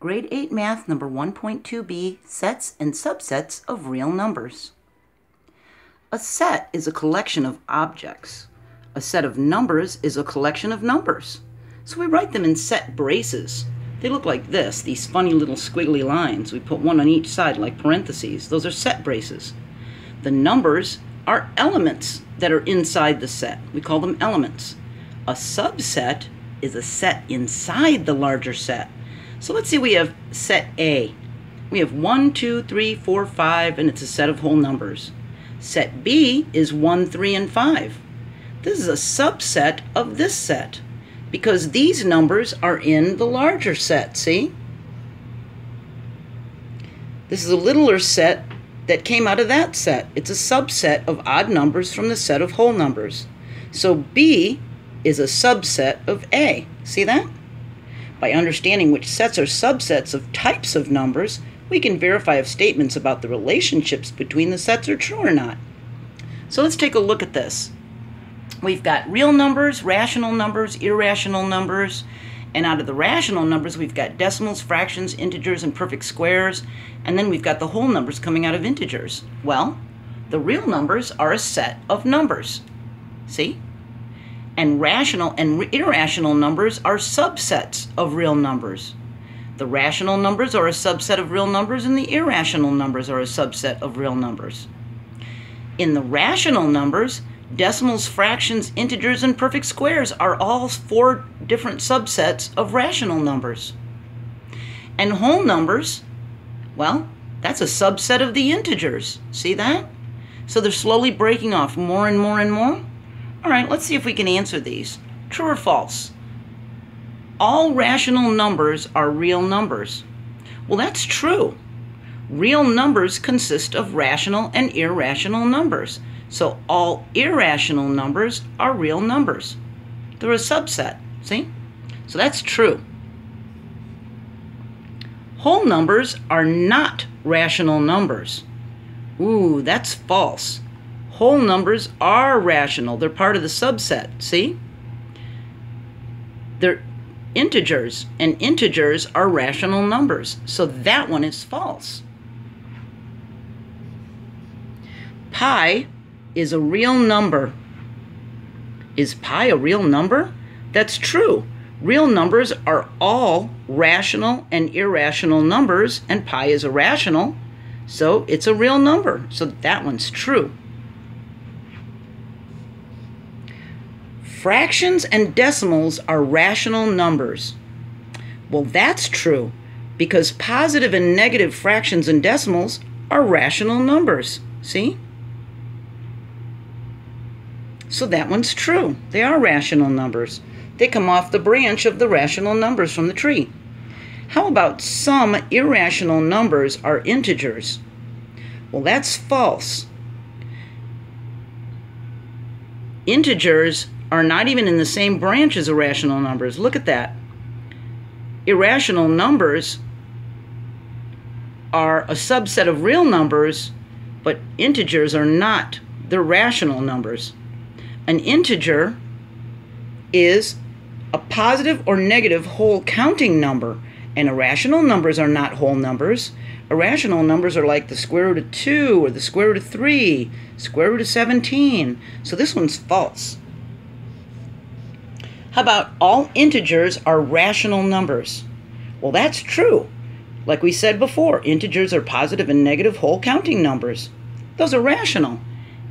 Grade 8 Math number 1.2b, Sets and Subsets of Real Numbers. A set is a collection of objects. A set of numbers is a collection of numbers. So we write them in set braces. They look like this, these funny little squiggly lines. We put one on each side like parentheses. Those are set braces. The numbers are elements that are inside the set. We call them elements. A subset is a set inside the larger set. So let's see, we have set A. We have 1, 2, 3, 4, 5, and it's a set of whole numbers. Set B is 1, 3, and 5. This is a subset of this set because these numbers are in the larger set, see? This is a littler set that came out of that set. It's a subset of odd numbers from the set of whole numbers. So B is a subset of A. See that? By understanding which sets are subsets of types of numbers, we can verify if statements about the relationships between the sets are true or not. So let's take a look at this. We've got real numbers, rational numbers, irrational numbers, and out of the rational numbers, we've got decimals, fractions, integers, and perfect squares, and then we've got the whole numbers coming out of integers. Well, the real numbers are a set of numbers. See? And rational and irrational numbers are subsets of real numbers. The rational numbers are a subset of real numbers, and the irrational numbers are a subset of real numbers. In the rational numbers, decimals, fractions, integers, and perfect squares are all four different subsets of rational numbers. And whole numbers, well, that's a subset of the integers. See that? So they're slowly breaking off more and more and more. All right, let's see if we can answer these. True or false? All rational numbers are real numbers. Well, that's true. Real numbers consist of rational and irrational numbers. So all irrational numbers are real numbers. They're a subset, see? So that's true. Whole numbers are not rational numbers. Ooh, that's false whole numbers are rational. They're part of the subset, see? They're integers, and integers are rational numbers. So that one is false. Pi is a real number. Is pi a real number? That's true. Real numbers are all rational and irrational numbers, and pi is a rational, so it's a real number. So that one's true. Fractions and decimals are rational numbers. Well, that's true because positive and negative fractions and decimals are rational numbers. See? So that one's true. They are rational numbers. They come off the branch of the rational numbers from the tree. How about some irrational numbers are integers? Well, that's false. Integers are not even in the same branch as irrational numbers. Look at that. Irrational numbers are a subset of real numbers, but integers are not. They're rational numbers. An integer is a positive or negative whole counting number, and irrational numbers are not whole numbers. Irrational numbers are like the square root of 2 or the square root of 3, square root of 17. So this one's false. How about all integers are rational numbers? Well, that's true. Like we said before, integers are positive and negative whole counting numbers. Those are rational.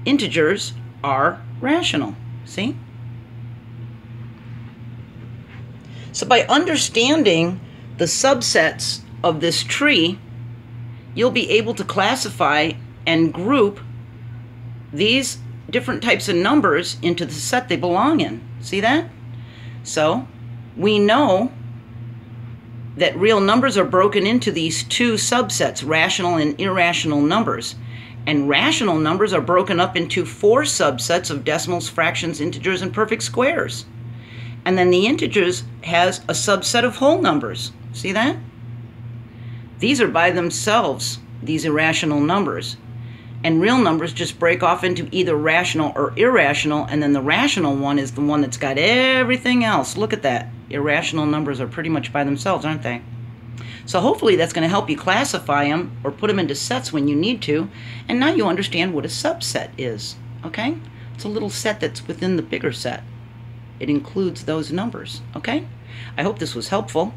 Integers are rational. See? So by understanding the subsets of this tree, you'll be able to classify and group these different types of numbers into the set they belong in. See that? So we know that real numbers are broken into these two subsets, rational and irrational numbers. And rational numbers are broken up into four subsets of decimals, fractions, integers, and perfect squares. And then the integers has a subset of whole numbers. See that? These are by themselves, these irrational numbers. And real numbers just break off into either rational or irrational, and then the rational one is the one that's got everything else. Look at that. Irrational numbers are pretty much by themselves, aren't they? So hopefully that's going to help you classify them or put them into sets when you need to. And now you understand what a subset is. Okay? It's a little set that's within the bigger set. It includes those numbers. Okay? I hope this was helpful.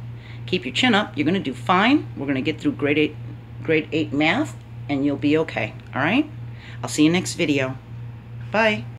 Keep your chin up. You're going to do fine. We're going to get through grade 8 grade 8 math and you'll be okay. All right? I'll see you next video. Bye.